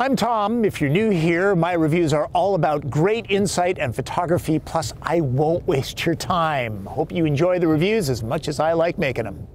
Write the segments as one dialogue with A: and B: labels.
A: I'm Tom. If you're new here, my reviews are all about great insight and photography, plus I won't waste your time. Hope you enjoy the reviews as much as I like making them.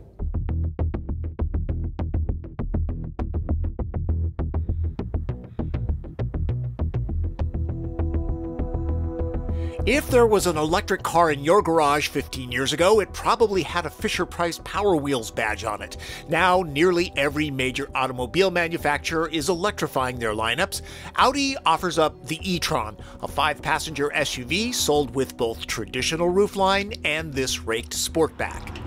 B: If there was an electric car in your garage 15 years ago, it probably had a Fisher Price Power Wheels badge on it. Now, nearly every major automobile manufacturer is electrifying their lineups. Audi offers up the e-tron, a five-passenger SUV sold with both traditional roofline and this raked sportback.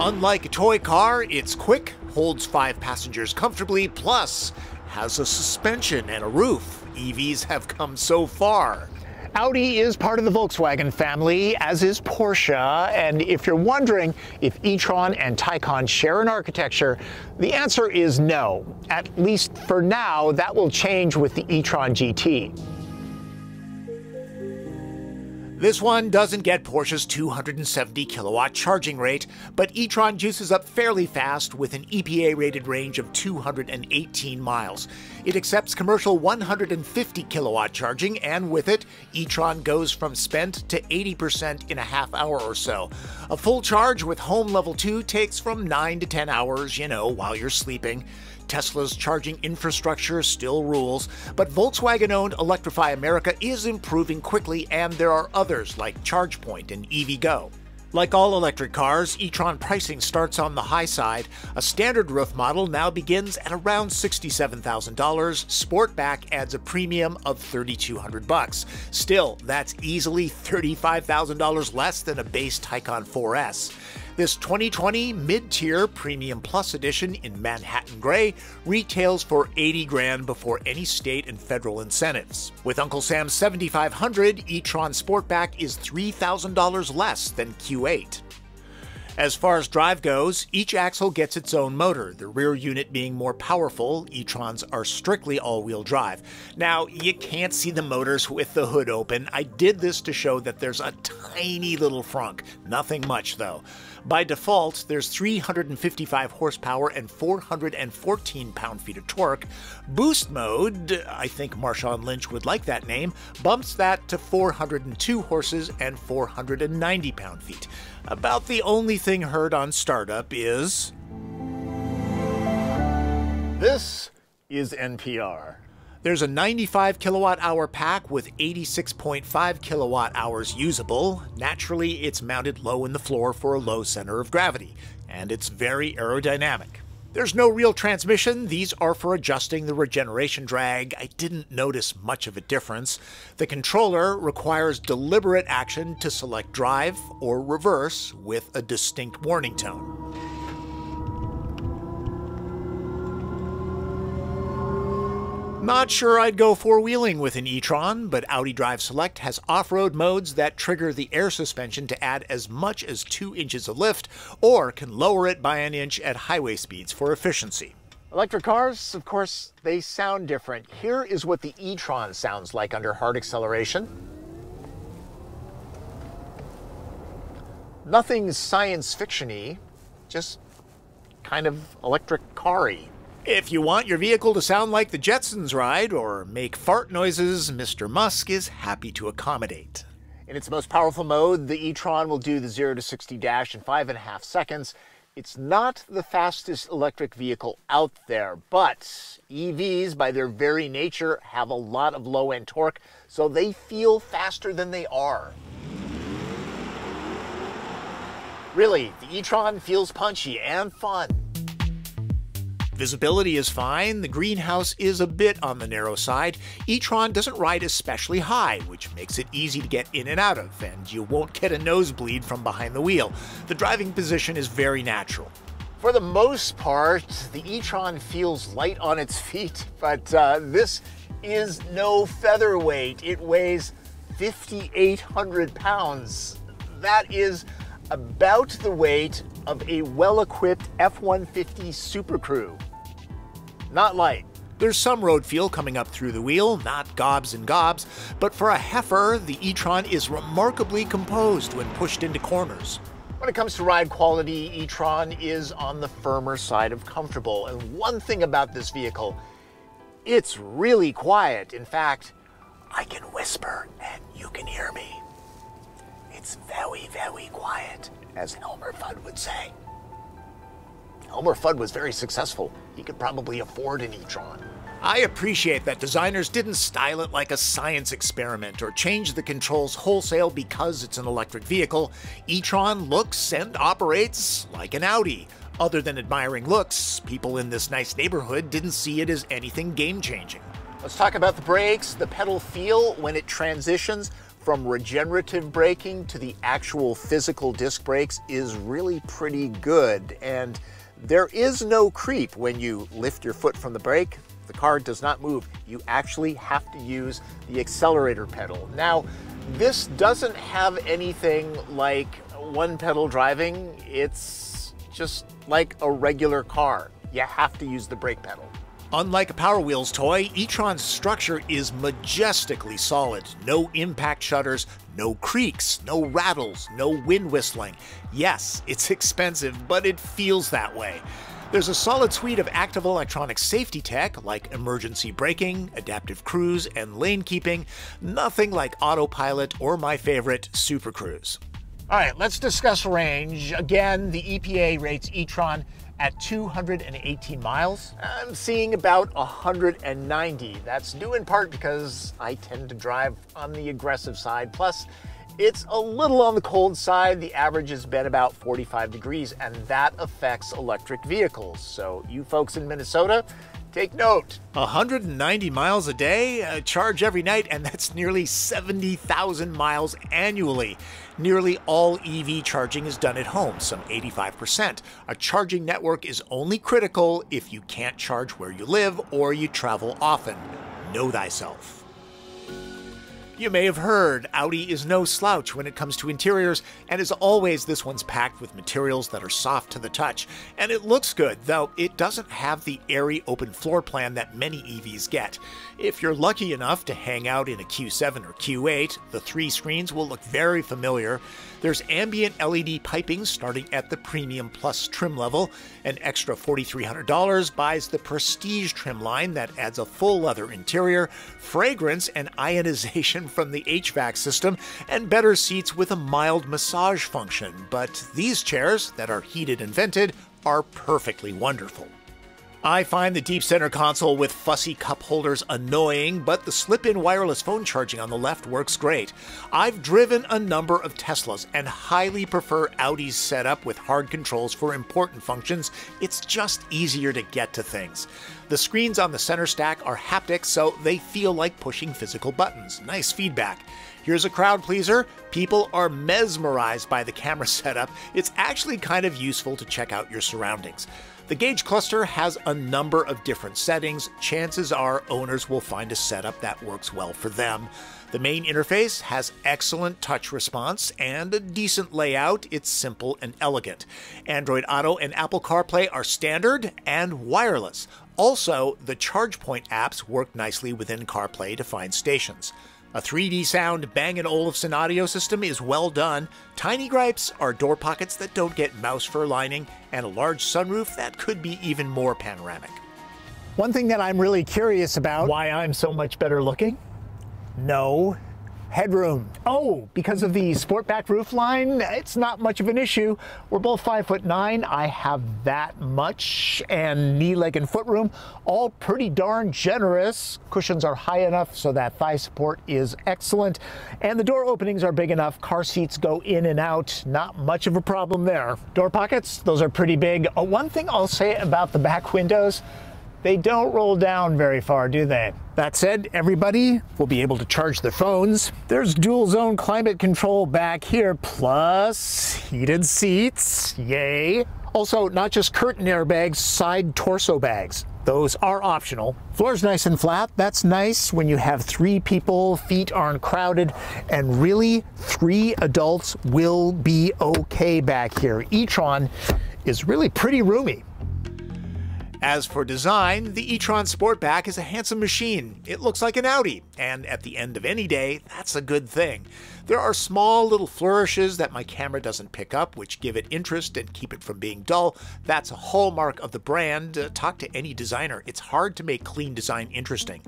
B: Unlike a toy car, it's quick, holds five passengers comfortably, plus has a suspension and a roof. EVs have come so far.
A: Audi is part of the Volkswagen family, as is Porsche. And if you're wondering if e-tron and Taycan share an architecture, the answer is no. At least for now, that will change with the e-tron GT.
B: This one doesn't get Porsche's 270 kilowatt charging rate, but e-tron juices up fairly fast with an EPA rated range of 218 miles. It accepts commercial 150 kilowatt charging, and with it, e-tron goes from spent to 80% in a half hour or so. A full charge with home level 2 takes from 9 to 10 hours, you know, while you're sleeping. Tesla's charging infrastructure still rules, but Volkswagen owned Electrify America is improving quickly, and there are others like ChargePoint and EVgo. Like all electric cars, e-tron pricing starts on the high side. A standard roof model now begins at around $67,000. Sportback adds a premium of 3200 bucks. Still, that's easily $35,000 less than a base Taycan 4S. This 2020 mid-tier Premium Plus edition in Manhattan Gray retails for 80 grand before any state and federal incentives. With Uncle Sam's 7500, e-tron Sportback is $3,000 less than Q8. As far as drive goes, each axle gets its own motor, the rear unit being more powerful. e-trons are strictly all-wheel drive. Now, you can't see the motors with the hood open. I did this to show that there's a tiny little frunk. Nothing much, though. By default, there's 355 horsepower and 414 pound-feet of torque. Boost mode, I think Marshawn Lynch would like that name, bumps that to 402 horses and 490 pound-feet. About the only thing heard on startup is...
A: This is NPR.
B: There's a 95 kilowatt hour pack with 86.5 kilowatt hours usable. Naturally, it's mounted low in the floor for a low center of gravity, and it's very aerodynamic. There's no real transmission. These are for adjusting the regeneration drag. I didn't notice much of a difference. The controller requires deliberate action to select drive or reverse with a distinct warning tone. Not sure I'd go four-wheeling with an e-tron, but Audi Drive Select has off-road modes that trigger the air suspension to add as much as 2 inches of lift, or can lower it by an inch at highway speeds for efficiency.
A: Electric cars, of course, they sound different. Here is what the e-tron sounds like under hard acceleration. Nothing science fiction-y, just kind of electric car-y.
B: If you want your vehicle to sound like the Jetsons ride or make fart noises, Mr. Musk is happy to accommodate.
A: In its most powerful mode, the e-tron will do the 0 to 60 dash in 5.5 seconds. It's not the fastest electric vehicle out there, but EVs, by their very nature, have a lot of low-end torque, so they feel faster than they are. Really, the e-tron feels punchy and fun.
B: Visibility is fine, the greenhouse is a bit on the narrow side. e-tron doesn't ride especially high, which makes it easy to get in and out of, and you won't get a nosebleed from behind the wheel. The driving position is very natural.
A: For the most part, the e-tron feels light on its feet, but uh, this is no featherweight. It weighs 5,800 pounds. That is about the weight of a well-equipped F-150 Super Crew. Not light.
B: There's some road feel coming up through the wheel, not gobs and gobs, but for a heifer, the e-tron is remarkably composed when pushed into corners.
A: When it comes to ride quality, e-tron is on the firmer side of comfortable. And one thing about this vehicle, it's really quiet. In fact, I can whisper and you can hear me. It's very, very quiet, as Elmer Fudd would say. Elmer Fudd was very successful. He could probably afford an e-tron.
B: I appreciate that designers didn't style it like a science experiment or change the controls wholesale because it's an electric vehicle. e-tron looks and operates like an Audi. Other than admiring looks, people in this nice neighborhood didn't see it as anything game-changing.
A: Let's talk about the brakes. The pedal feel when it transitions from regenerative braking to the actual physical disc brakes is really pretty good. And there is no creep when you lift your foot from the brake. The car does not move. You actually have to use the accelerator pedal. Now, this doesn't have anything like one pedal driving. It's just like a regular car. You have to use the brake pedal.
B: Unlike a Power Wheels toy, e-tron's structure is majestically solid. No impact shutters, no creaks, no rattles, no wind whistling. Yes, it's expensive, but it feels that way. There's a solid suite of active electronic safety tech like emergency braking, adaptive cruise, and lane keeping. Nothing like autopilot or my favorite, Super Cruise.
A: All right, let's discuss range. Again, the EPA rates e-tron at 218 miles. I'm seeing about 190. That's due in part because I tend to drive on the aggressive side. Plus, it's a little on the cold side. The average has been about 45 degrees, and that affects electric vehicles. So, you folks in Minnesota, take note.
B: 190 miles a day, a charge every night, and that's nearly 70,000 miles annually. Nearly all EV charging is done at home, some 85%. A charging network is only critical if you can't charge where you live or you travel often. Know thyself. You may have heard, Audi is no slouch when it comes to interiors, and as always, this one's packed with materials that are soft to the touch. And it looks good, though it doesn't have the airy open floor plan that many EVs get. If you're lucky enough to hang out in a Q7 or Q8, the three screens will look very familiar. There's ambient LED piping starting at the Premium Plus trim level. An extra $4,300 buys the Prestige trim line that adds a full leather interior, fragrance and ionization from the HVAC system, and better seats with a mild massage function. But these chairs, that are heated and vented, are perfectly wonderful. I find the deep center console with fussy cup holders annoying, but the slip in wireless phone charging on the left works great. I've driven a number of Teslas and highly prefer Audi's setup with hard controls for important functions. It's just easier to get to things. The screens on the center stack are haptic, so they feel like pushing physical buttons. Nice feedback. Here's a crowd pleaser. People are mesmerized by the camera setup. It's actually kind of useful to check out your surroundings. The gauge cluster has a number of different settings. Chances are owners will find a setup that works well for them. The main interface has excellent touch response and a decent layout. It's simple and elegant. Android Auto and Apple CarPlay are standard and wireless. Also, the ChargePoint apps work nicely within CarPlay to find stations. A 3D sound Bang & Olufsen audio system is well done. Tiny gripes are door pockets that don't get mouse fur lining, and a large sunroof that could be even more panoramic.
A: One thing that I'm really curious about why I'm so much better looking? No, headroom. Oh, because of the Sportback roof line, it's not much of an issue. We're both five foot nine. I have that much, and knee, leg, and foot room, all pretty darn generous. Cushions are high enough so that thigh support is excellent, and the door openings are big enough. Car seats go in and out. Not much of a problem there. Door pockets, those are pretty big. Uh, one thing I'll say about the back windows, they don't roll down very far, do they? That said, everybody will be able to charge their phones. There's dual zone climate control back here, plus heated seats, yay. Also, not just curtain airbags, side torso bags. Those are optional. Floor's nice and flat. That's nice when you have three people, feet aren't crowded, and really, three adults will be okay back here. e-tron is really pretty roomy.
B: As for design, the e-tron Sportback is a handsome machine. It looks like an Audi, and at the end of any day, that's a good thing. There are small little flourishes that my camera doesn't pick up, which give it interest and keep it from being dull. That's a hallmark of the brand. Uh, talk to any designer. It's hard to make clean design interesting.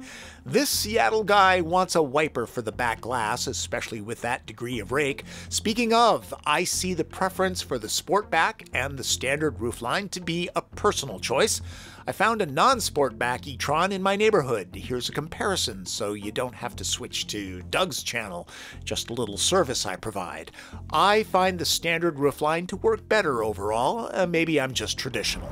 B: This Seattle guy wants a wiper for the back glass, especially with that degree of rake. Speaking of, I see the preference for the Sportback and the standard roofline to be a personal choice. I found a non-Sportback e-tron in my neighborhood. Here's a comparison so you don't have to switch to Doug's channel, just a little service I provide. I find the standard roofline to work better overall. Uh, maybe I'm just traditional.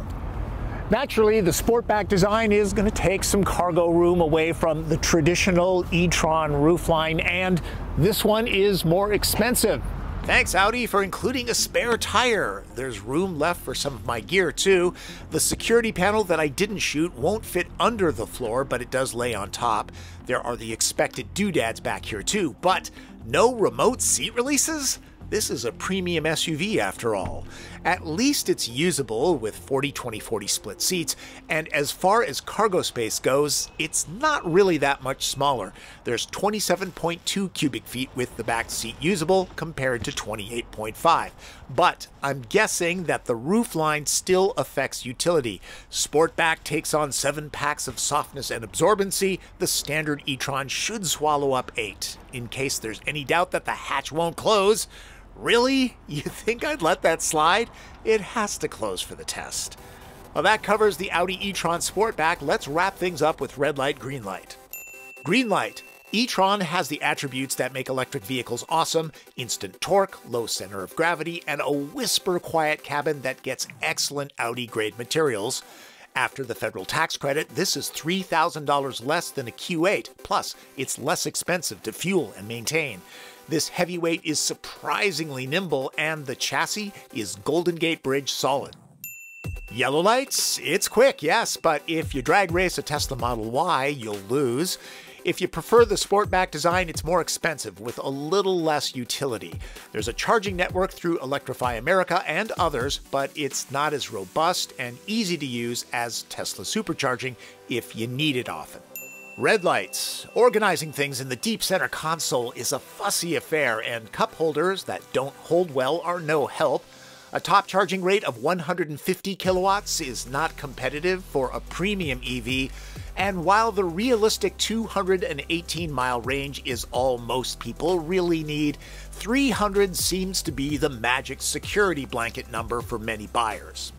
A: Naturally, the Sportback design is going to take some cargo room away from the traditional e-tron roofline, and this one is more expensive.
B: Thanks, Audi, for including a spare tire. There's room left for some of my gear, too. The security panel that I didn't shoot won't fit under the floor, but it does lay on top. There are the expected doodads back here, too, but no remote seat releases? This is a premium SUV after all. At least it's usable with 40 20 40 split seats, and as far as cargo space goes, it's not really that much smaller. There's 27.2 cubic feet with the back seat usable compared to 28.5. But I'm guessing that the roofline still affects utility. Sportback takes on 7 packs of softness and absorbency. The standard e-tron should swallow up 8. In case there's any doubt that the hatch won't close, Really? You think I'd let that slide? It has to close for the test. Well, that covers the Audi e-tron Sportback. Let's wrap things up with red light, green light. Green light. e-tron has the attributes that make electric vehicles awesome instant torque, low center of gravity, and a whisper quiet cabin that gets excellent Audi grade materials. After the federal tax credit, this is $3,000 less than a Q8, plus, it's less expensive to fuel and maintain. This heavyweight is surprisingly nimble, and the chassis is Golden Gate Bridge solid. Yellow lights? It's quick, yes, but if you drag race a Tesla Model Y, you'll lose. If you prefer the Sportback design, it's more expensive with a little less utility. There's a charging network through Electrify America and others, but it's not as robust and easy to use as Tesla supercharging if you need it often. Red lights. Organizing things in the deep center console is a fussy affair, and cup holders that don't hold well are no help. A top charging rate of 150 kilowatts is not competitive for a premium EV, and while the realistic 218 mile range is all most people really need, 300 seems to be the magic security blanket number for many buyers.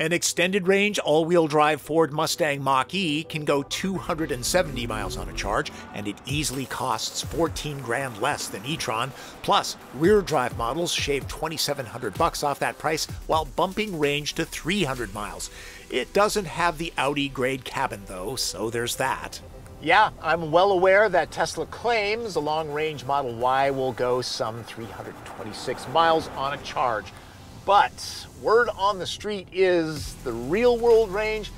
B: An extended range all wheel drive Ford Mustang Mach E can go 270 miles on a charge, and it easily costs 14 grand less than e Tron. Plus, rear drive models shave 2700 bucks off that price while bumping range to 300 miles. It doesn't have the Audi grade cabin though, so there's that.
A: Yeah, I'm well aware that Tesla claims the long range Model Y will go some 326 miles on a charge. But word on the street is the real world range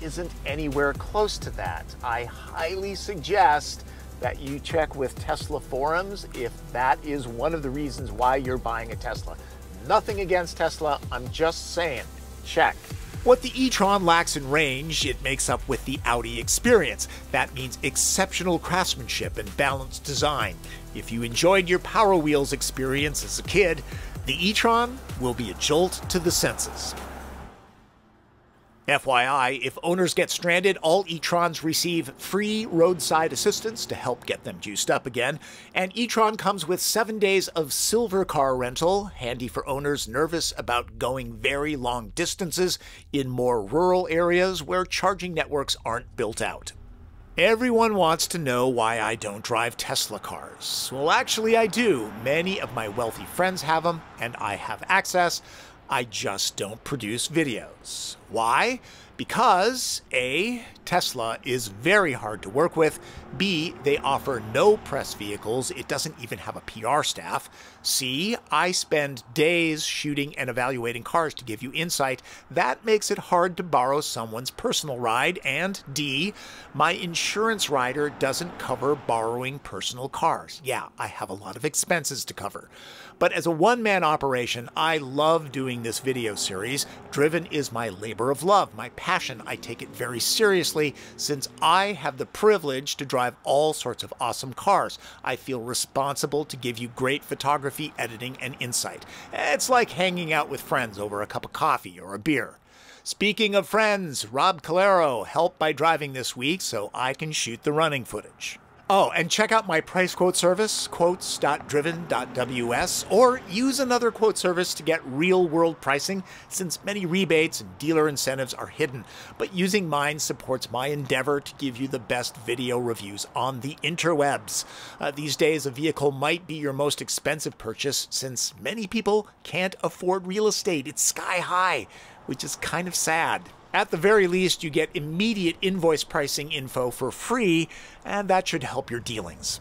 A: isn't anywhere close to that. I highly suggest that you check with Tesla forums if that is one of the reasons why you're buying a Tesla. Nothing against Tesla, I'm just saying, check.
B: What the e-tron lacks in range, it makes up with the Audi experience. That means exceptional craftsmanship and balanced design. If you enjoyed your Power Wheels experience as a kid, the e-tron will be a jolt to the senses. FYI, if owners get stranded, all e-trons receive free roadside assistance to help get them juiced up again. And e-tron comes with seven days of Silvercar rental, handy for owners nervous about going very long distances in more rural areas where charging networks aren't built out. Everyone wants to know why I don't drive Tesla cars. Well, actually, I do. Many of my wealthy friends have them, and I have access. I just don't produce videos. Why? Because A, Tesla is very hard to work with. B, they offer no press vehicles. It doesn't even have a PR staff. C, I spend days shooting and evaluating cars to give you insight. That makes it hard to borrow someone's personal ride. And D, my insurance rider doesn't cover borrowing personal cars. Yeah, I have a lot of expenses to cover. But as a one man operation, I love doing this video series. Driven is my labor of love, my passion. I take it very seriously since I have the privilege to drive all sorts of awesome cars. I feel responsible to give you great photography, editing, and insight. It's like hanging out with friends over a cup of coffee or a beer. Speaking of friends, Rob Calero helped by driving this week so I can shoot the running footage. Oh, and check out my price quote service, quotes.driven.ws, or use another quote service to get real world pricing since many rebates and dealer incentives are hidden. But using mine supports my endeavor to give you the best video reviews on the interwebs. Uh, these days, a vehicle might be your most expensive purchase since many people can't afford real estate. It's sky high, which is kind of sad. At the very least, you get immediate invoice pricing info for free, and that should help your dealings.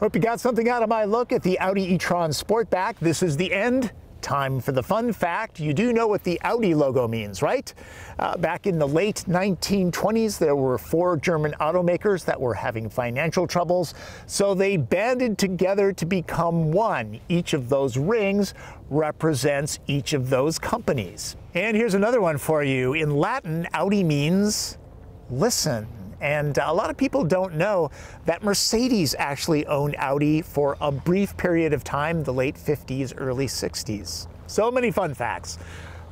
A: Hope you got something out of my look at the Audi e-tron Sportback. This is the end. Time for the fun fact. You do know what the Audi logo means, right? Uh, back in the late 1920s, there were four German automakers that were having financial troubles, so they banded together to become one. Each of those rings represents each of those companies. And here's another one for you. In Latin, Audi means listen. And uh, a lot of people don't know that Mercedes actually owned Audi for a brief period of time, the late 50s, early 60s. So many fun facts.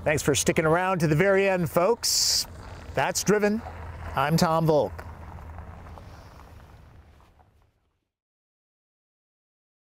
A: Thanks for sticking around to the very end, folks. That's Driven. I'm Tom Voelk.